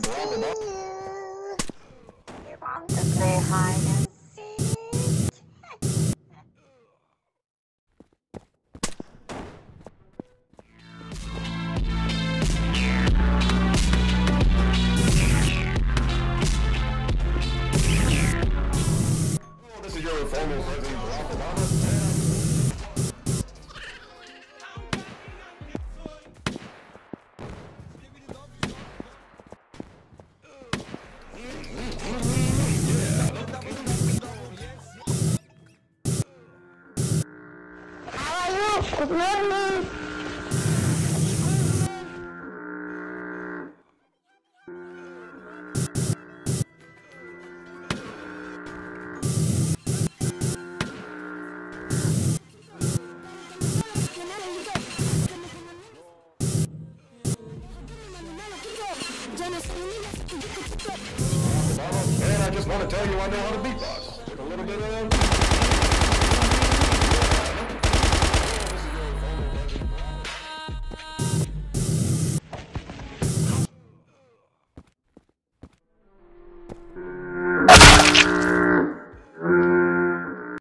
Barack Obama. And I just want to tell you I know how to beatbox. With a little bit of